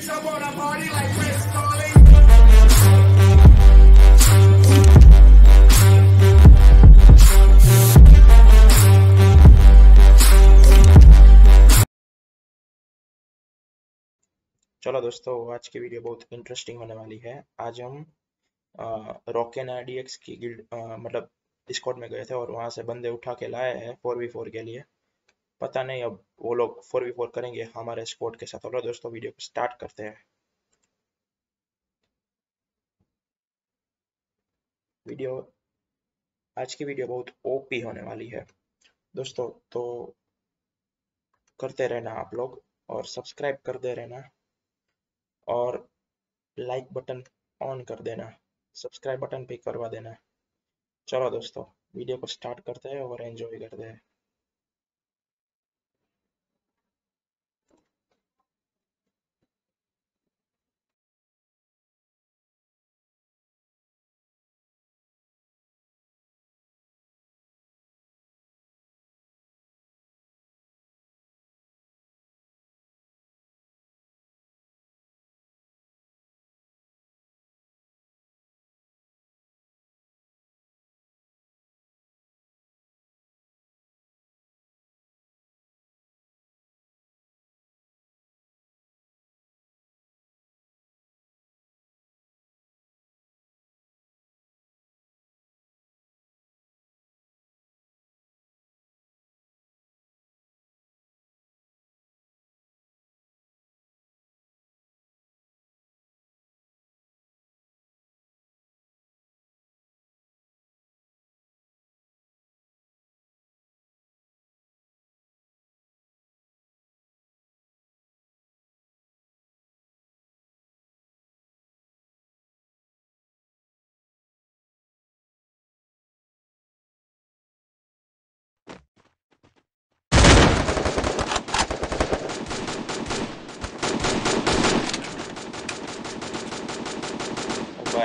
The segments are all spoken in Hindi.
चलो दोस्तों, आज की वीडियो बहुत इंटरेस्टिंग होने वाली है। आज हम रॉकेन डीएक्स की गिल्ड मतलब डिस्कॉर्ड में गए थे और वहाँ से बंदे उठा के लाए हैं फोर वी फोर के लिए। पता नहीं अब वो लोग फोर वी फोर करेंगे हमारे स्पोर्ट के साथ। चलो दोस्तों, वीडियो को स्टार्ट करते हैं। वीडियो, आज की वीडियो बहुत ओपी होने वाली है। दोस्तों तो करते रहना आप लोग और सब्सक्राइब कर दे रहना और लाइक बटन ऑन कर देना, सब्सक्राइब बटन भी करवा देना। चलो दोस्तों, वीडियो को स्टार्ट करते हैं और एंजॉय करते हैं।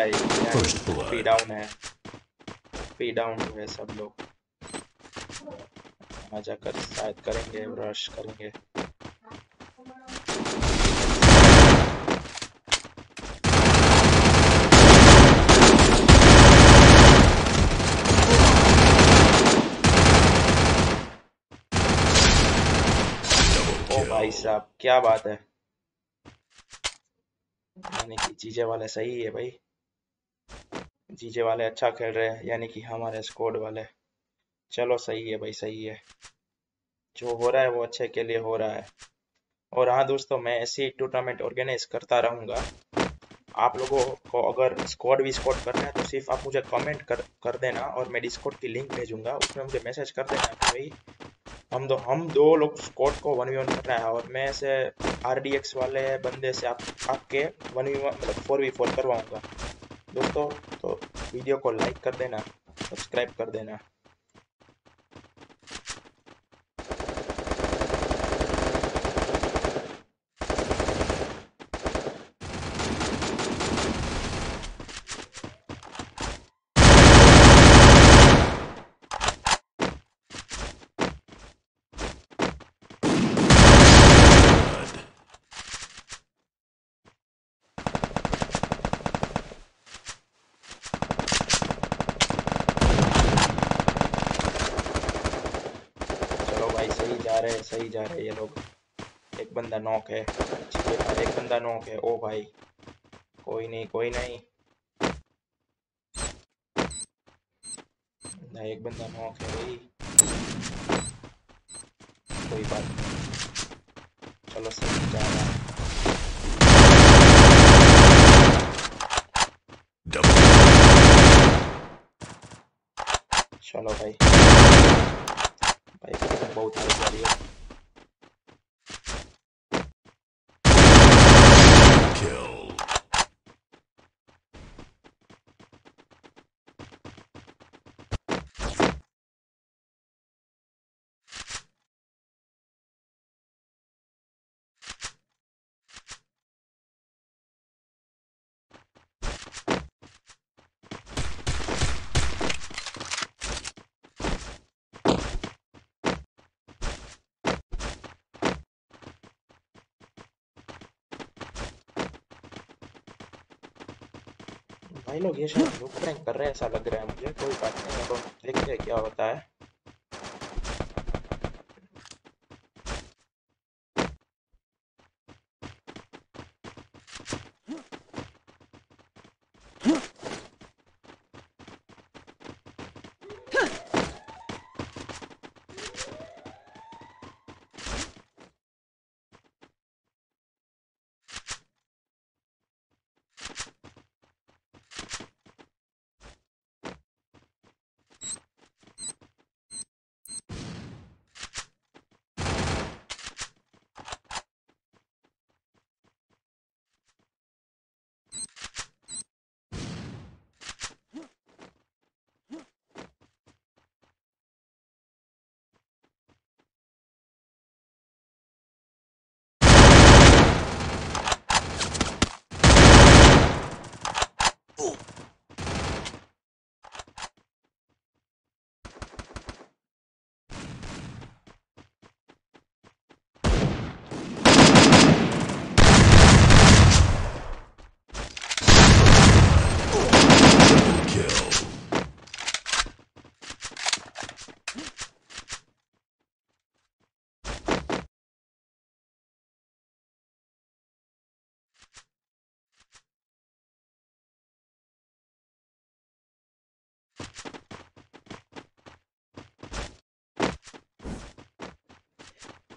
भाई पी डाउन है? पी डाउन है। सब लोग। आ जाकर शायद करेंगे रश करेंगे। भाई साहब क्या बात है। यानी कि जीजे वाले सही है भाई। जीजे वाले अच्छा खेल रहे हैं, यानी कि हमारे स्क्वाड वाले। चलो सही है भाई, सही है। जो हो रहा है वो अच्छे के लिए हो रहा है। और हाँ दोस्तों, मैं ऐसी टूर्नामेंट ऑर्गेनाइज करता रहूँगा। आप लोगों को अगर स्क्वाड भी स्क्वाड करना है तो सिर्फ़ आप मुझे कमेंट कर कर देना और मैं डिस्कॉर्ड की लिंक भेजूँगा। उसमें मुझे मैसेज कर देना कि भाई, हम दो हम दो लोग स्क्वाड को वन वी वन करना है। और मैं से आर वाले बंदे से आप, आपके वन वी वन मतलब फोर वी फोर करवाऊँगा। दोस्तों तो वीडियो को लाइक कर देना सब्सक्राइब कर देना Blood. चलो भाई सही जा रहे हैं सही जा रहे हैं ये लोग। एक बंदा नॉक है। एक बंदा नॉक है। ओ भाई, कोई नहीं कोई नहीं। ना एक बंदा नॉक है भाई। कोई बात नहीं। चलो सही जा रहा है। चलो भाई। भाई, बहुत हाई जा रही है। Kill. भाई लोग ये शायद लोग प्रैंक कर रहे हैं, ऐसा लग रहा है मुझे, कोई बात नहीं हम देखते हैं क्या होता है।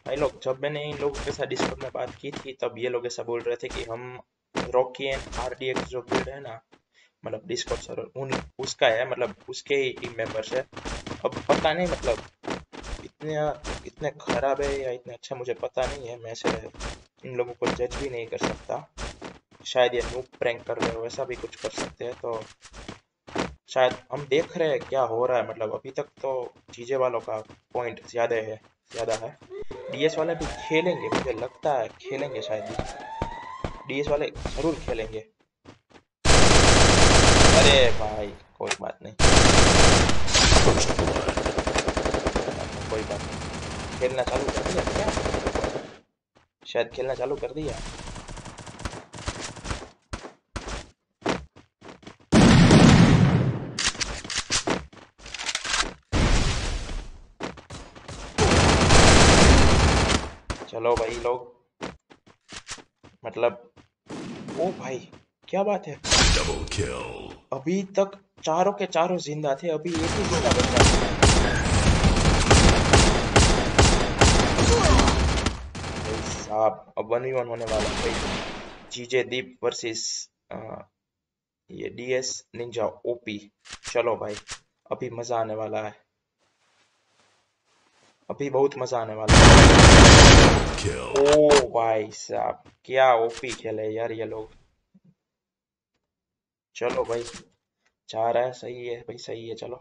भाई लोग, जब मैंने इन लोगों के साथ डिस्कॉर्ड में बात की थी, तब ये लोग ऐसा बोल रहे थे कि हम रॉकी एंड आरडीएक्स जो गिल्ड है ना मतलब डिस्कॉर्ड सर्वर उन, उसका है मतलब उसके ही टीम मेंबर्स है। अब पता नहीं मतलब इतने इतने खराब है या इतने अच्छा मुझे पता नहीं है, मैं से इन लोगों को जज भी नहीं कर सकता। शायद ये नूप प्रैंक कर रहे हो ऐसा भी कुछ कर सकते हैं तो शायद हम देख रहे हैं क्या हो रहा है मतलब अभी तक तो चीज़ें वालों का पॉइंट ज़्यादा है ज़्यादा है। डीएस वाले भी खेलेंगे, मुझे लगता है खेलेंगे शायद। डीएस वाले ज़रूर खेलेंगे। अरे भाई, कोई बात नहीं। कोई बात नहीं। खेलना चालू कर दिया क्या? शायद खेलना चालू कर दिया। चलो भाई लोग। मतलब ओ भाई क्या बात है. अभी तक चारों के चारों ज़िंदा थे अभी एक ही ज़िंदा बचा साहब अब वन वी वन होने वाला है। भाई जीजे दीप वर्सेस ये डीएस निंजा ओपी चलो भाई अभी मज़ा आने वाला है। अभी बहुत मज़ा आने वाला है. ओ भाई साहब क्या ओपी खेले यार ये लोग। चलो भाई जा रहा है सही है भाई सही है चलो।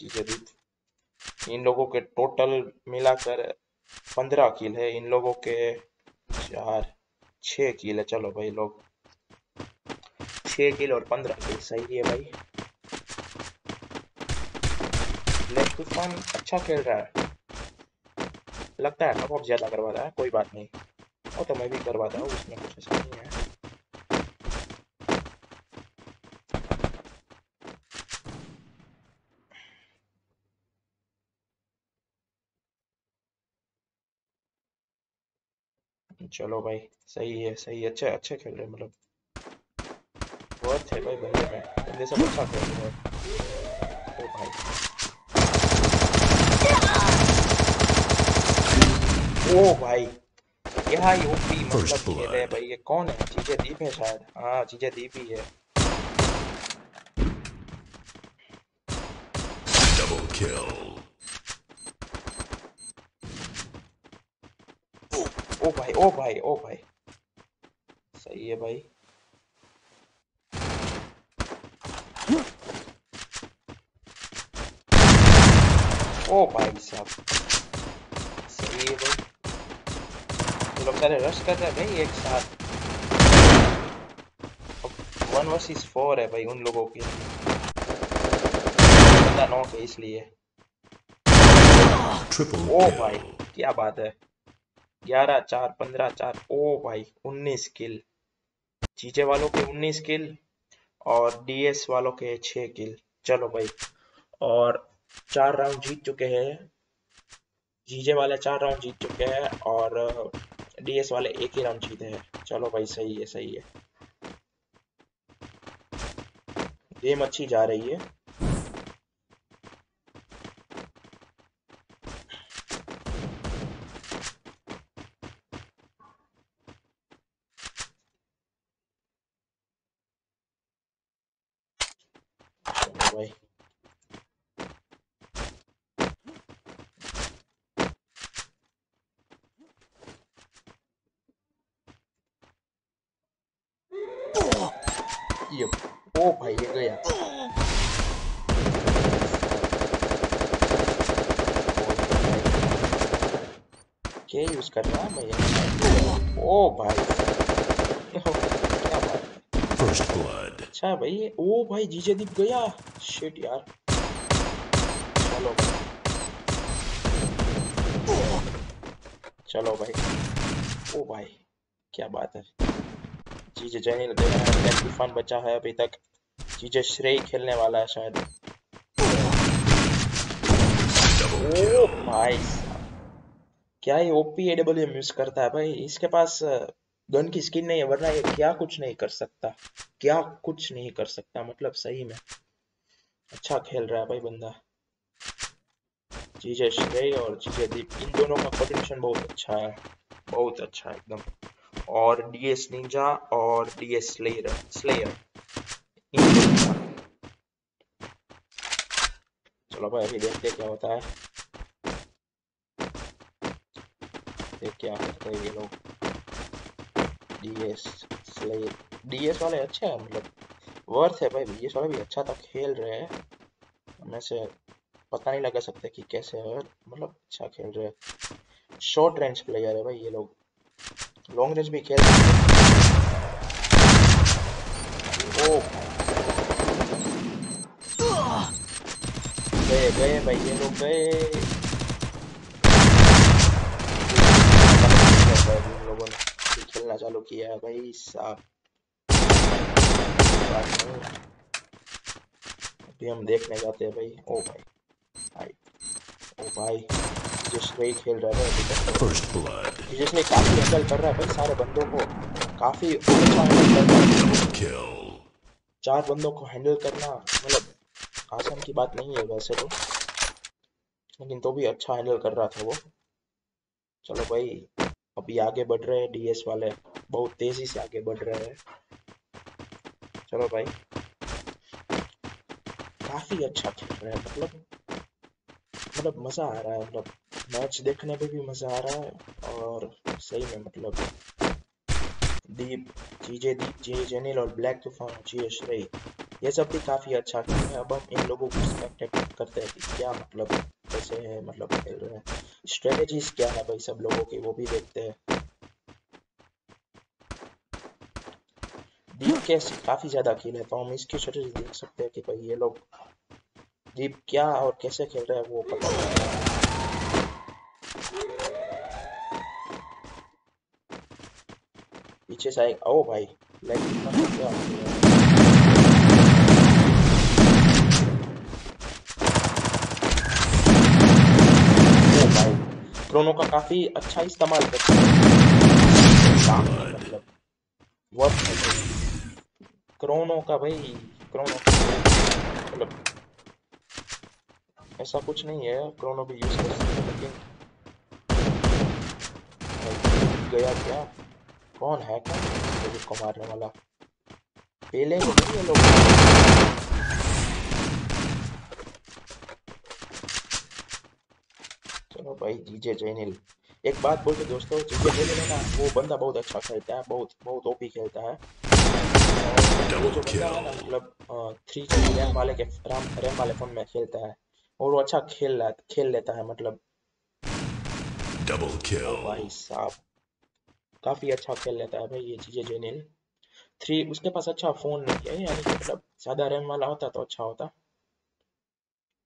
जीजे दीप इन लोगों के टोटल मिलाकर पंद्रह किल है इन लोगों के चार छः किल है। चलो भाई लोग छः किल और पंद्रह किल सही है भाई। तूफ़ान अच्छा खेल रहा है। लगता है टॉप ज़्यादा करवा रहा है, कोई बात नहीं। वो तो मैं भी करवाता हूँ, उसमें कुछ ऐसा नहीं है। चलो भाई, सही है सही है। अच्छा अच्छे खेल रहे मतलब। बहुत है भाई बंदे में बंदे सब अच्छा खेल रहे हैं। ओ भाई। ओ भाई क्या यूपी मतलब खेल है भाई ये कौन है? चीज़ें दीप है शायद। हाँ चीज़ें दीप ही है। Double kill. ओ भाई ओ भाई ओ भाई। सही है भाई। ओ भाई साहब। सही है भाई। लोग सारे रश कर रहे हैं भाई एक साथ वन वर्सेस फोर है भाई उन लोगों की बंदा नौ है इसलिए ओ भाई क्या बात है ग्यारह चार पंद्रह चार ओ भाई उन्नीस किल चीजे वालों के उन्नीस किल और डीएस वालों के छह किल चलो भाई और चार राउंड जीत चुके हैं जीजे वाले चार राउंड जीत चुके हैं और डीएस वाले एक ही राउंड जीते हैं। चलो भाई, सही है सही है। गेम अच्छी जा रही है चलो भाई ये ओ भाई ये गया। क्या यूज़ कर रहा है मैं ये? ओ भाई। क्या बात है। First अच्छा भाई ये ओ भाई जीजे दीप गया। शिट यार। चलो चलो भाई। ओ भाई क्या बात है। जीजे जैनी गया है बैक तूफ़ान बचा है अभी तक। जीजे श्रेय खेलने वाला है शायद। क्या ये ओपी एडब्ल्यू यूज़ करता है भाई? इसके पास गन की स्किन नहीं है, वरना ये क्या कुछ नहीं कर सकता। क्या कुछ नहीं कर सकता मतलब सही में। अच्छा खेल रहा है भाई बंदा। जीजे श्रेय और जीजे दीप, इन दोनों का कॉम्बिनेशन बहुत अच्छा है। बहुत अच्छा एकदम। और डीएस निंजा और डीएस स्लेयर स्लेयर। चलो भाई, अभी देखते क्या होता है। ये क्या करते हैं ये लोग। डीएस स्लेयर डीएस वाले अच्छे हैं मतलब वर्थ है भाई। डीएस वाले भी अच्छा था, खेल रहे हैं। हमें से पता नहीं लगा सकते कि कैसे है मतलब अच्छा खेल रहे हैं। शॉर्ट रेंज प्लेयर है भाई ये लोग। लॉन्ग रेंज भी खेल ओ गए गए भाई, ये लोग गए। लोगों ने खेलना चालू किया है भाई साहब। अभी हम देखने जाते हैं भाई। ओ भाई ओ भाई। जिसने खेल रहा है अभी तक। First जिसने काफ़ी हैंडल कर रहा है भाई सारे बंदों को काफ़ी अच्छा हैंडल कर रहा है। चार बंदों को हैंडल करना मतलब आसान की बात नहीं है वैसे तो। लेकिन तो भी अच्छा हैंडल कर रहा था वो। चलो भाई अभी आगे बढ़ रहे हैं डीएस वाले। बहुत तेज़ी से आगे बढ़ रहे हैं। चलो भाई। काफ़ी अच्छा खेल रहे हैं मतलब मतलब मज़ा आ रहा है मतलब मैच देखने में भी मज़ा आ रहा है और सही में मतलब दीप जीजे दीप जे जेनिल और ब्लैक तूफ़ान जी श्रेय ये सब भी काफ़ी अच्छा खेल हैं। अब हम इन लोगों को करते हैं कि क्या मतलब कैसे है मतलब खेल रहे हैं। स्ट्रेटेजीज क्या है भाई सब लोगों की, वो भी देखते हैं। दीप के काफ़ी ज़्यादा खेल है तो हम इसकी स्ट्रेटेजी देख सकते हैं कि भाई ये लोग दीप क्या और कैसे खेल रहे हैं वो पता नहीं। पीछे से आए ओ भाई लाइक क्रोनो का काफ़ी अच्छा इस्तेमाल करते हैं। मतलब क्रोनो का भाई क्रोनो मतलब ऐसा कुछ नहीं है क्रोनो भी यूज़ कर सकते हैं, लेकिन गया क्या? कौन है कौन को मारने वाला। पहले ये लोग। चलो भाई, जीजे जैनिल एक बात बोलते दोस्तों, जीजे जैनिल ना, वो बंदा बहुत अच्छा खेलता है, बहुत बहुत ओपी खेलता है। वो जो बंदा है ना मतलब थ्री जी रैम वाले के, रैम रैम वाले फ़ोन में खेलता है। और वो अच्छा खेल रहा खेल लेता है मतलब। Double kill. भाई साहब काफ़ी अच्छा खेल लेता है भाई ये चीज़ें जेनिल थ्री उसके पास अच्छा फ़ोन नहीं है यानी कि मतलब ज़्यादा रैम वाला होता तो अच्छा होता।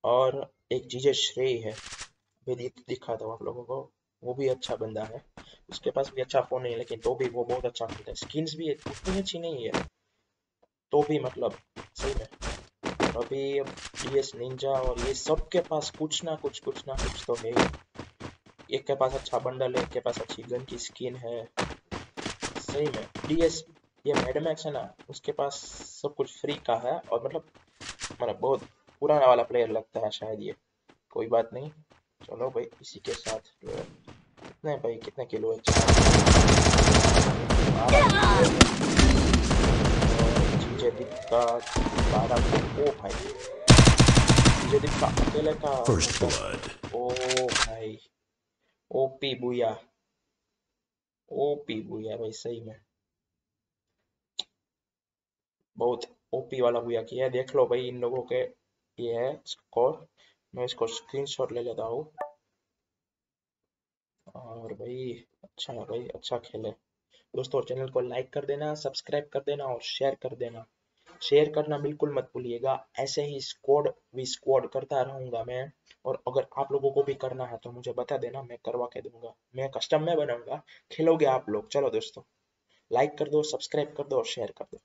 और एक जीजे श्रेय है अभी दिख, दिखा था आप लोगों को वो भी अच्छा बंदा है। उसके पास भी अच्छा फ़ोन नहीं है लेकिन तो भी वो बहुत अच्छा खेलता है। स्किन्स भी उतनी अच्छी नहीं है तो भी मतलब सही और अभी अब डीएस निंजा और ये सब के पास कुछ ना कुछ कुछ ना कुछ तो है एक के पास अच्छा बंडल है, एक के पास अच्छी गन की स्किन है। सही में डीएस ये मैडमैक्स है ना, उसके पास सब कुछ फ्री का है और मतलब मतलब बहुत पुराना वाला प्लेयर लगता है शायद ये। कोई बात नहीं, चलो भाई, इसी के साथ। कितने भाई, कितने किलो है? चार। First blood. ओ भाई ओपी बुया ओपी बुया भाई सही में बहुत ओपी वाला बुया किया है देख लो भाई इन लोगों के ये है स्कोर मैं इसको स्क्रीनशॉट ले लेता हूँ और भाई अच्छा है भाई अच्छा खेले दोस्तों चैनल को लाइक कर देना, सब्सक्राइब कर देना और शेयर कर देना। शेयर करना बिल्कुल मत भूलिएगा। ऐसे ही स्क्वाड वी स्क्वाड करता रहूँगा मैं। और अगर आप लोगों को भी करना है तो मुझे बता देना, मैं करवा के दूँगा। मैं कस्टम में बनाऊँगा खेलोगे आप लोग। चलो दोस्तों लाइक कर दो सब्सक्राइब कर दो और शेयर कर दो।